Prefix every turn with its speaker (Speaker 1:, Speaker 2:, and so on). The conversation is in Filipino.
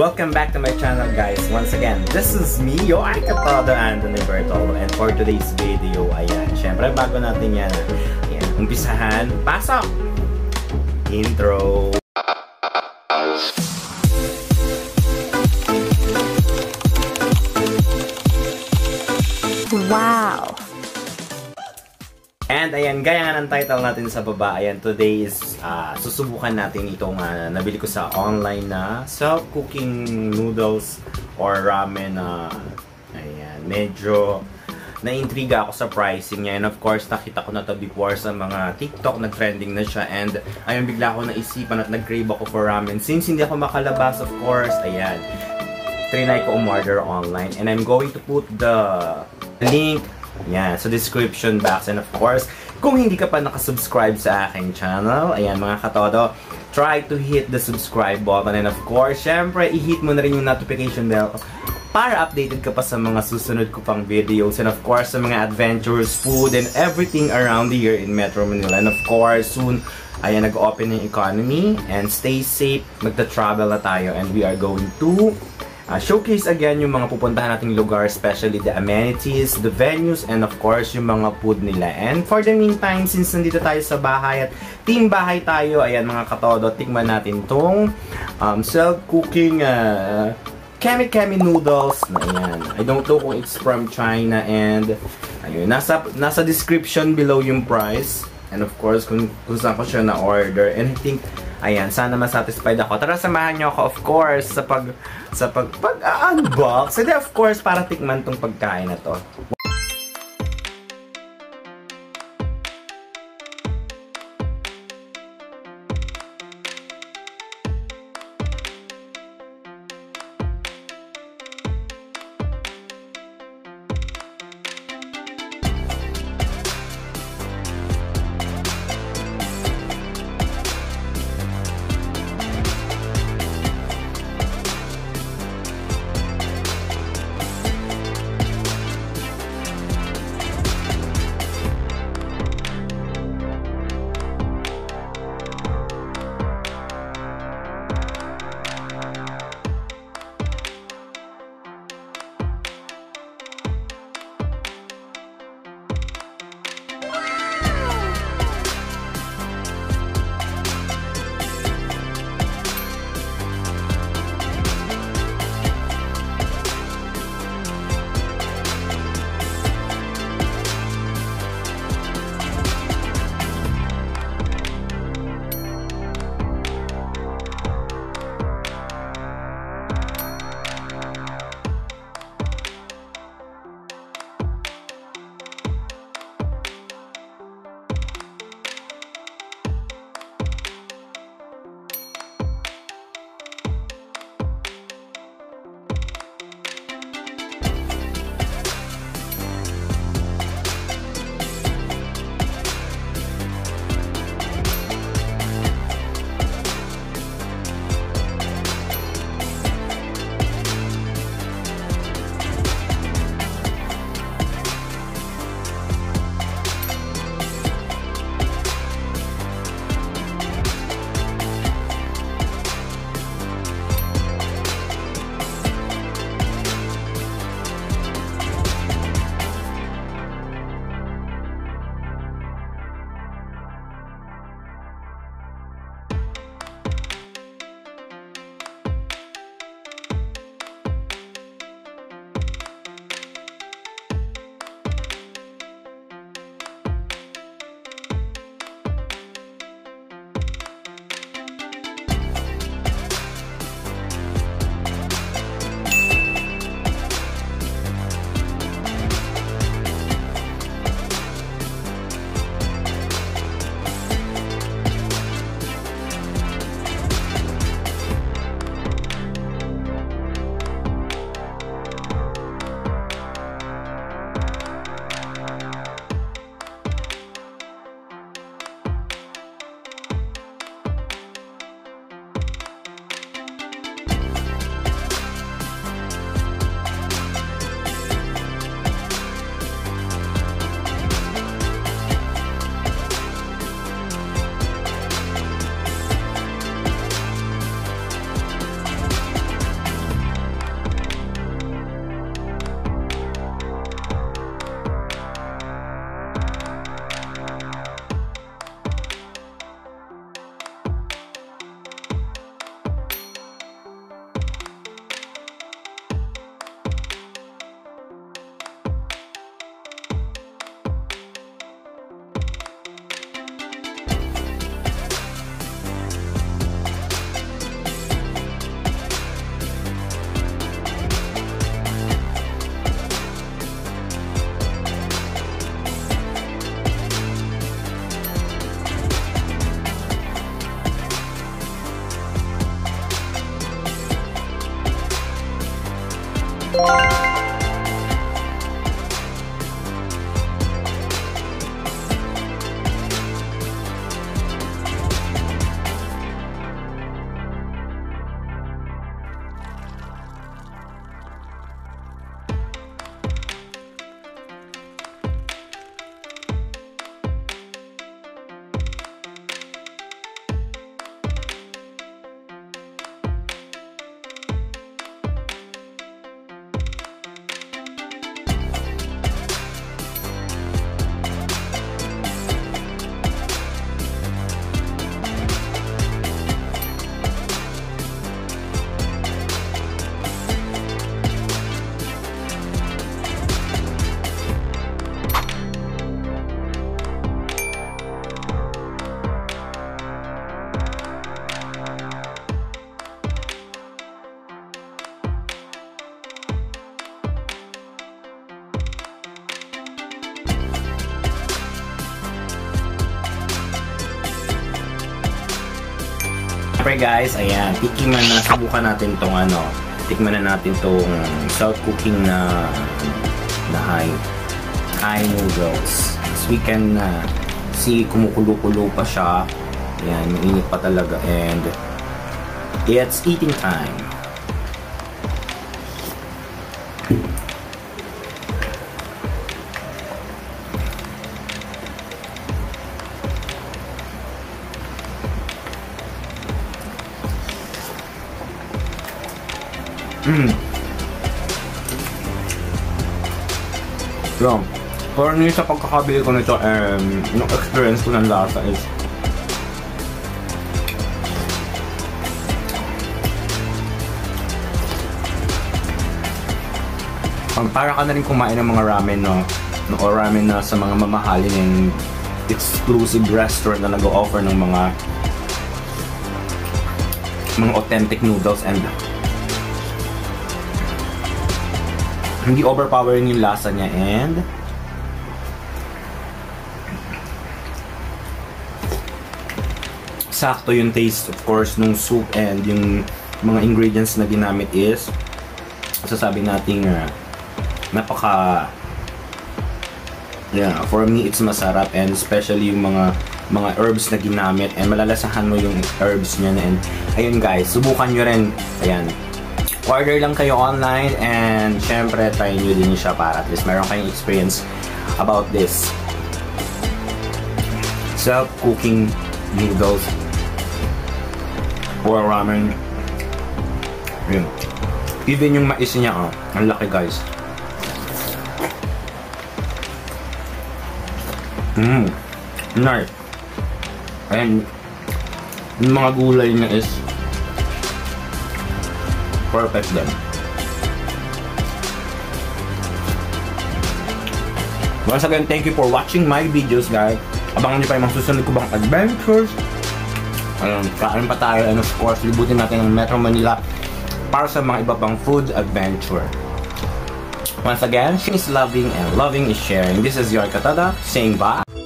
Speaker 1: Welcome back to my channel guys. Once again, this is me, your Aikatado Anthony Bertolo. And for today's video, ayan, syempre bago natin yan, ayan, umpisahan, pasok! Intro!
Speaker 2: Wow!
Speaker 1: And ayan, gaya nga ng title natin sa baba, ayan, today is, uh, susubukan natin itong uh, nabili ko sa online na self-cooking noodles or ramen na, uh, ayan, medyo na-intriga ako sa pricing niya. And of course, nakita ko na to before sa mga TikTok, nag-trending na siya. And ayun, bigla ako naisipan at nag-crave ako for ramen. Since hindi ako makalabas, of course, ayan, trinay ko umorder online. And I'm going to put the link yan, sa description box. And of course, kung hindi ka pa nakasubscribe sa aking channel, ayan mga katodo, try to hit the subscribe button. And of course, syempre, i-hit mo na rin yung notification bell para updated ka pa sa mga susunod ko pang videos. And of course, sa mga adventures, food, and everything around here in Metro Manila. And of course, soon, ayan, nag-open yung economy. And stay safe, magta-travel na tayo. And we are going to uh, showcase again yung mga pupuntahan nating lugar, especially the amenities, the venues, and of course, yung mga food nila. And for the meantime, since nandito tayo sa bahay at team bahay tayo, ayan mga katodo, tikman natin tong um, self-cooking uh, Kami Kami noodles na yan. I don't know kung it's from China and ayun, nasa, nasa description below yung price. And of course, kung, kung saan ko siya na-order. And I think Ayan, sana masatisfied ako. Tara, samahan niyo ako, of course, sa pag, sa pag, pag-unbox. Uh, of course, para tikman tong pagkain na to. Bye. Siyempre guys, ayan, tikman na, subukan natin tong ano, tikman na natin tong self-cooking na na high, high noodles. As we can uh, see, kumukulo-kulo pa siya. Ayan, mainit pa talaga and it's eating time. Mm. Yung, for me sa pagkakabili ko nito, um, yung experience ko ng lasa is pag para ka na rin kumain ng mga ramen, no? no or ramen na sa mga mamahalin and exclusive restaurant na nag-offer ng mga mga authentic noodles and hindi overpowering yung lasa niya and sakto yung taste of course nung soup and yung mga ingredients na ginamit is sasabi nating uh, napaka yeah, for me it's masarap and especially yung mga mga herbs na ginamit and malalasahan mo yung herbs niya and ayun guys, subukan nyo rin. Ayan, order lang kayo online and syempre try nyo din siya para at least meron kayong experience about this. Self-cooking noodles or ramen. Yun. Even yung mais niya oh, ang laki guys. Mmm nice. And yung mga gulay niya is perfect din. Once again, thank you for watching my videos, guys. Abangan niyo pa yung mga susunod ko bang adventures. Ayun, kain pa tayo. And of course, libutin natin ang Metro Manila para sa mga iba pang food adventure. Once again, she is loving and loving is sharing. This is your Katada saying bye.